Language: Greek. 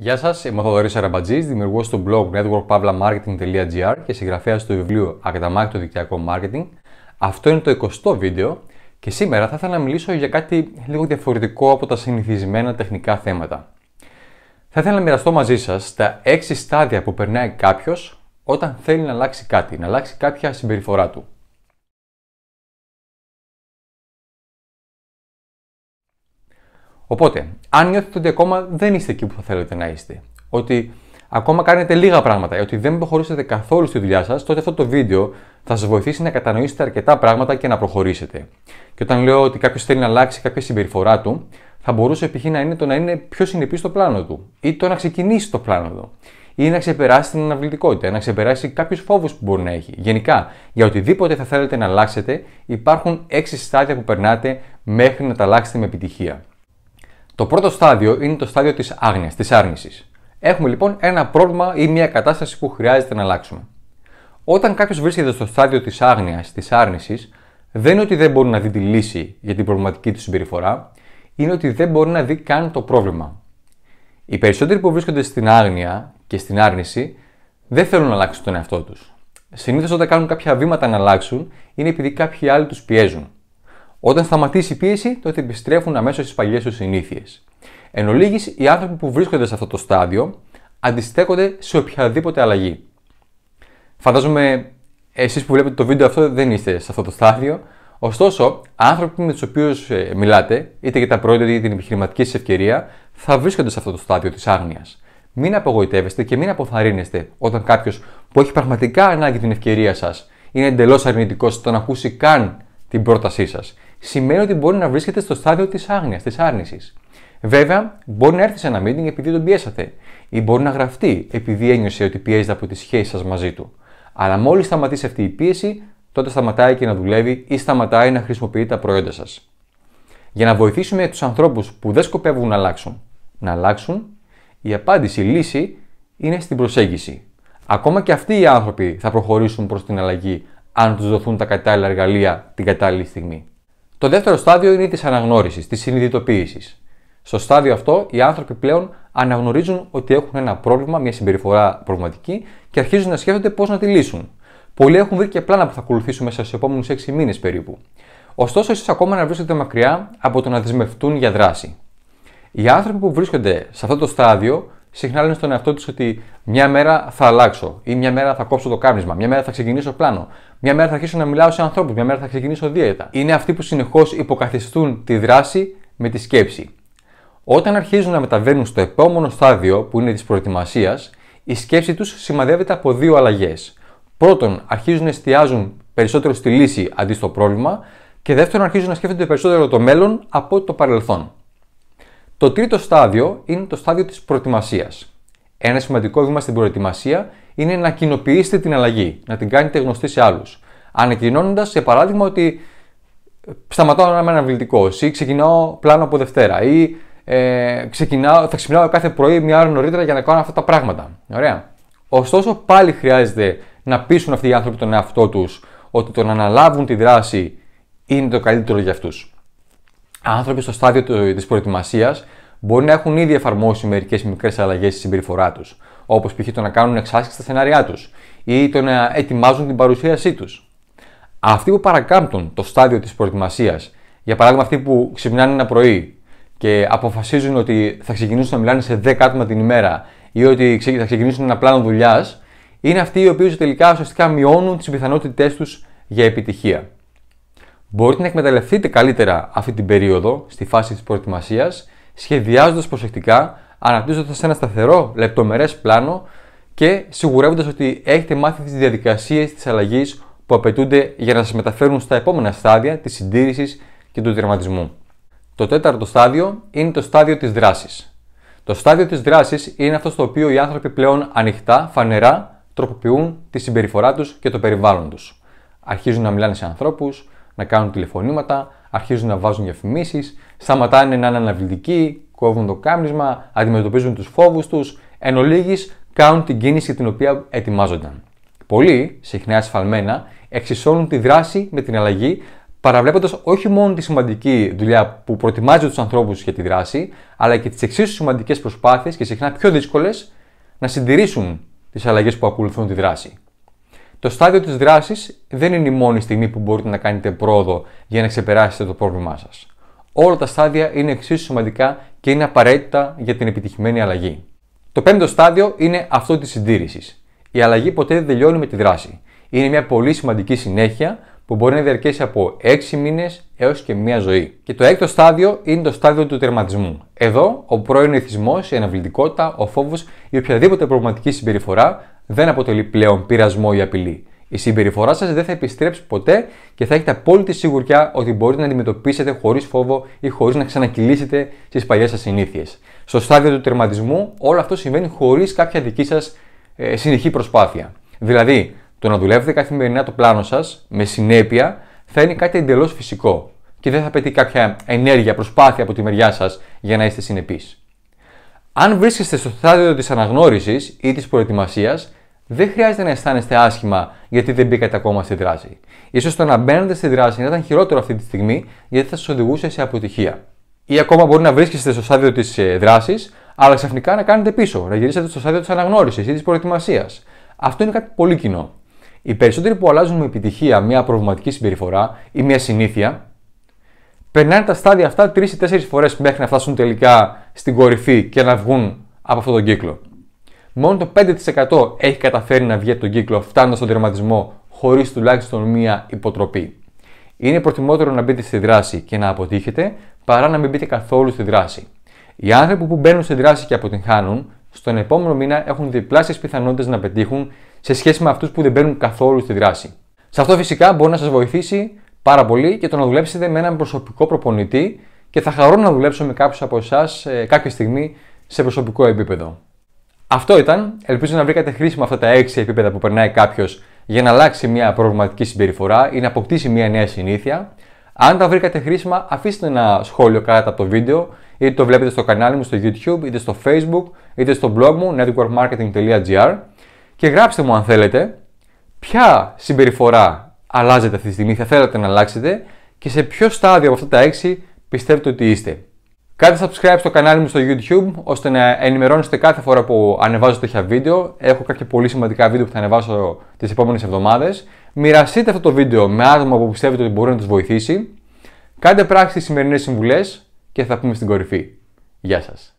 Γεια σας, είμαι ο Θοδωρής Αραμπατζής, δημιουργός του blog networkpavlamarketing.gr και συγγραφέας του βιβλίου Ακαταμάχητο το Δικτυακό Marketing. Αυτό είναι το 20ο βίντεο και σήμερα θα ήθελα να μιλήσω για κάτι λίγο διαφορετικό από τα συνηθισμένα τεχνικά θέματα. Θα ήθελα να μοιραστώ μαζί σας τα 6 στάδια που περνάει κάποιος όταν θέλει να αλλάξει κάτι, να αλλάξει κάποια συμπεριφορά του. Οπότε, αν νιώθετε ότι ακόμα δεν είστε εκεί που θα θέλετε να είστε, ότι ακόμα κάνετε λίγα πράγματα, ότι δεν προχωρήσετε καθόλου στη δουλειά σας, τότε αυτό το βίντεο θα σας βοηθήσει να κατανοήσετε αρκετά πράγματα και να προχωρήσετε. Και όταν λέω ότι κάποιος θέλει να αλλάξει κάποια συμπεριφορά του, θα μπορούσε π.χ. να είναι το να είναι πιο συνεπής στο πλάνο του, ή το να ξεκινήσει το πλάνο του, ή να ξεπεράσει την αναβλητικότητα, να ξεπεράσει κάποιους φόβους που μπορεί να έχει. Γενικά, για οτιδήποτε θα θέλετε να αλλάξετε, υπάρχουν 6 στάδια που περνάτε μέχρι να τα αλλάξετε με επιτυχία. Το πρώτο στάδιο είναι το στάδιο της άγνοιας, της άρνησης. Έχουμε λοιπόν ένα πρόβλημα ή μια κατάσταση που χρειάζεται να αλλάξουμε. Όταν κάποιος βρίσκεται στο στάδιο της άγνοιας, της άρνησης, δεν είναι ότι δεν μπορεί να δει τη λύση για την προβληματική του συμπεριφορά, είναι ότι δεν μπορεί να δει καν το πρόβλημα. Οι περισσότεροι που βρίσκονται στην άγνοια και στην άρνηση δεν θέλουν να αλλάξουν τον εαυτό τους. Συνήθως όταν κάνουν κάποια βήματα να αλλάξουν, είναι επειδή κάποιοι άλλοι τους πιέζουν. Όταν σταματήσει η πίεση, τότε επιστρέφουν αμέσως στις παλιές τους συνήθειες. Εν ολίγης, οι άνθρωποι που βρίσκονται σε αυτό το στάδιο αντιστέκονται σε οποιαδήποτε αλλαγή. Φαντάζομαι εσείς που βλέπετε το βίντεο αυτό δεν είστε σε αυτό το στάδιο. Ωστόσο, άνθρωποι με τους οποίους ε, μιλάτε, είτε για τα προϊόντα είτε για την επιχειρηματική σας ευκαιρία, θα βρίσκονται σε αυτό το στάδιο της άγνοιας. Μην απογοητεύεστε και μην αποθαρρύνεστε όταν κάποιος που έχει πραγματικά ανάγκη την ευκαιρία σας είναι εντελώς αρνητικός στο να ακούσει καν την πρότασή σας σημαίνει ότι μπορεί να βρίσκεται στο στάδιο της άγνοιας, της άρνησης. Βέβαια, μπορεί να έρθει σε ένα meeting επειδή τον πιέσατε, ή μπορεί να γραφτεί επειδή ένιωσε ότι πιέζεται από τη σχέση σας μαζί του. Αλλά μόλις σταματήσει αυτή η πίεση, τότε σταματάει και να δουλεύει ή σταματάει να χρησιμοποιεί τα προϊόντα σας. Για να βοηθήσουμε τους ανθρώπους που δεν σκοπεύουν να αλλάξουν, να αλλάξουν, η απάντηση, η λύση είναι στην προσέγγιση. Ακόμα και αυτοί οι άνθρωποι θα προχωρήσουν προς την αλλαγή αν τους δοθούν τα κατάλληλα εργαλεία την κατάλληλη στιγμή. Το δεύτερο στάδιο είναι της αναγνώρισης, της συνειδητοποίησης. Στο στάδιο αυτό, οι άνθρωποι πλέον αναγνωρίζουν ότι έχουν ένα πρόβλημα, μια συμπεριφορά προβληματική και αρχίζουν να σκέφτονται πώς να τη λύσουν. Πολλοί έχουν βρει και πλάνα που θα ακολουθήσουν μέσα στους επόμενους 6 μήνες περίπου. Ωστόσο, ίσω ακόμα να βρίσκονται μακριά από το να δεσμευτούν για δράση. Οι άνθρωποι που βρίσκονται σε αυτό το στάδιο συχνά λένε στον εαυτό τους ότι μια μέρα θα αλλάξω ή μια μέρα θα κόψω το κάπνισμα, μια μέρα θα ξεκινήσω πλάνο, μια μέρα θα αρχίσω να μιλάω σε ανθρώπους, μια μέρα θα ξεκινήσω δίαιτα. Είναι αυτοί που συνεχώς υποκαθιστούν τη δράση με τη σκέψη. Όταν αρχίζουν να μεταβαίνουν στο επόμενο στάδιο που είναι της προετοιμασίας, η σκέψη τους σημαδεύεται από δύο αλλαγές. Πρώτον, αρχίζουν να εστιάζουν περισσότερο στη λύση αντί στο πρόβλημα και δεύτερον, αρχίζουν να σκέφτονται περισσότερο το μέλλον από το παρελθόν. Το τρίτο στάδιο είναι το στάδιο της προετοιμασίας. Ένα σημαντικό βήμα στην προετοιμασία είναι να κοινοποιήσετε την αλλαγή, να την κάνετε γνωστή σε άλλους. Ανακοινώνοντας, για παράδειγμα, ότι σταματάω να είμαι αναβλητικό ή ξεκινάω πλάνο από Δευτέρα ή ε, ξεκινάω, θα ξυπνάω κάθε πρωί μια ώρα νωρίτερα για να κάνω αυτά τα πράγματα. Ωραία. Ωστόσο, πάλι χρειάζεται να πείσουν αυτοί οι άνθρωποι τον εαυτό τους ότι το να αναλάβουν τη δράση είναι το καλύτερο για αυτούς άνθρωποι στο στάδιο της προετοιμασίας μπορεί να έχουν ήδη εφαρμόσει μερικές μικρές αλλαγές στη συμπεριφορά τους, όπως π.χ. το να κάνουν εξάσκηση στα σενάριά τους ή το να ετοιμάζουν την παρουσίασή τους. Αυτοί που παρακάμπτουν το στάδιο της προετοιμασίας, για παράδειγμα αυτοί που ξυπνάνε ένα πρωί και αποφασίζουν ότι θα ξεκινήσουν να μιλάνε σε 10 άτομα την ημέρα ή ότι θα ξεκινήσουν ένα πλάνο δουλειάς, είναι αυτοί οι οποίοι τελικά ουσιαστικά μειώνουν τις πιθανότητές τους για επιτυχία. Μπορείτε να εκμεταλλευτείτε καλύτερα αυτή την περίοδο στη φάση της προετοιμασίας, σχεδιάζοντας προσεκτικά, αναπτύσσοντας ένα σταθερό, λεπτομερές πλάνο και σιγουρεύοντας ότι έχετε μάθει τις διαδικασίες της αλλαγής που απαιτούνται για να σας μεταφέρουν στα επόμενα στάδια της συντήρησης και του τερματισμού. Το τέταρτο στάδιο είναι το στάδιο της δράσης. Το στάδιο της δράσης είναι αυτό στο οποίο οι άνθρωποι πλέον ανοιχτά, φανερά, τροποποιούν τη συμπεριφορά τους και το περιβάλλον τους. Αρχίζουν να μιλάνε σε ανθρώπους, να κάνουν τηλεφωνήματα, αρχίζουν να βάζουν διαφημίσεις, σταματάνε να είναι αναβλητικοί, κόβουν το κάμνισμα, αντιμετωπίζουν τους φόβους τους, εν ολίγης κάνουν την κίνηση για την οποία ετοιμάζονταν. Πολλοί, συχνά ασφαλμένα, εξισώνουν τη δράση με την αλλαγή, παραβλέποντας όχι μόνο τη σημαντική δουλειά που προετοιμάζει τους ανθρώπους για τη δράση, αλλά και τις εξίσου σημαντικές προσπάθειες και συχνά πιο δύσκολες να συντηρήσουν τις αλλαγές που ακολουθούν τη δράση. Το στάδιο της δράσης δεν είναι η μόνη στιγμή που μπορείτε να κάνετε πρόοδο για να ξεπεράσετε το πρόβλημά σας. Όλα τα στάδια είναι εξίσου σημαντικά και είναι απαραίτητα για την επιτυχημένη αλλαγή. Το πέμπτο στάδιο είναι αυτό της συντήρησης. Η αλλαγή ποτέ δεν τελειώνει με τη δράση. Είναι μια πολύ σημαντική συνέχεια που μπορεί να διαρκέσει από 6 μήνες έως και μία ζωή. Και το έκτο στάδιο είναι το στάδιο του τερματισμού. Εδώ, ο πρώην εθισμός, η αναβλητικότητα, ο φόβος ή οποιαδήποτε προβληματική συμπεριφορά δεν αποτελεί πλέον πειρασμό ή απειλή. Η συμπεριφορά σας δεν θα επιστρέψει ποτέ και θα έχετε απόλυτη σιγουριά ότι μπορείτε να αντιμετωπίσετε χωρίς φόβο ή χωρίς να ξανακυλήσετε στις παλιές σας συνήθειες. Στο στάδιο του τερματισμού, όλο αυτό συμβαίνει χωρίς κάποια δική σας ε, συνεχή προσπάθεια. Δηλαδή, το να δουλεύετε καθημερινά το πλάνο σας με συνέπεια θα είναι κάτι εντελώς φυσικό και δεν θα απαιτεί κάποια ενέργεια, προσπάθεια από τη μεριά σας για να είστε συνεπείς. Αν βρίσκεστε στο στάδιο της αναγνώρισης ή της προετοιμασίας, δεν χρειάζεται να αισθάνεστε άσχημα γιατί δεν μπήκατε ακόμα στη δράση. σω το να μπαίνετε στη δράση να ήταν χειρότερο αυτή τη στιγμή γιατί θα σας οδηγούσε σε αποτυχία. Ή ακόμα μπορεί να βρίσκεστε στο στάδιο της ε, δράσης, αλλά ξαφνικά να κάνετε πίσω, να γυρίσετε στο στάδιο της αναγνώρισης ή της προετοιμασίας. Αυτό είναι κάτι πολύ κοινό. Οι περισσότεροι που αλλάζουν με επιτυχία μια προβληματική συμπεριφορά ή μια συνήθεια, περνάνε τα στάδια αυτά 3 ή 4 φορές μέχρι να φτάσουν τελικά στην κορυφή και να βγουν από αυτόν τον κύκλο. Μόνο το 5% έχει καταφέρει να βγει από τον κύκλο φτάνοντας στον τερματισμό χωρίς τουλάχιστον μία υποτροπή. Είναι προτιμότερο να μπείτε στη δράση και να αποτύχετε παρά να μην μπείτε καθόλου στη δράση. Οι άνθρωποι που μπαίνουν στη δράση και αποτυγχάνουν, στον επόμενο μήνα έχουν διπλάσιες πιθανότητες να πετύχουν σε σχέση με αυτούς που δεν μπαίνουν καθόλου στη δράση. Σε αυτό φυσικά μπορεί να σας βοηθήσει πάρα πολύ και το να δουλέψετε με έναν προσωπικό προπονητή και θα χαρώ να δουλέψω με κάποιους από εσάς ε, κάποια στιγμή σε προσωπικό επίπεδο. Αυτό ήταν. Ελπίζω να βρήκατε χρήσιμα αυτά τα 6 επίπεδα που περνάει κάποιος για να αλλάξει μια προβληματική συμπεριφορά ή να αποκτήσει μια νέα συνήθεια. Αν τα βρήκατε χρήσιμα, αφήστε ένα σχόλιο κάτω από το βίντεο, είτε το βλέπετε στο κανάλι μου στο YouTube, είτε στο Facebook, είτε στο blog μου networkmarketing.gr και γράψτε μου αν θέλετε ποια συμπεριφορά αλλάζετε αυτή τη στιγμή, θα θέλατε να αλλάξετε και σε ποιο στάδιο από αυτά τα 6 πιστεύετε ότι είστε. Κάντε subscribe στο κανάλι μου στο YouTube ώστε να ενημερώνεστε κάθε φορά που ανεβάζω τέτοια βίντεο. Έχω κάποια πολύ σημαντικά βίντεο που θα ανεβάσω τις επόμενες εβδομάδες. Μοιραστείτε αυτό το βίντεο με άτομα που πιστεύετε ότι μπορεί να τους βοηθήσει. Κάντε πράξη τι σημερινές συμβουλές και θα πούμε στην κορυφή. Γεια σας.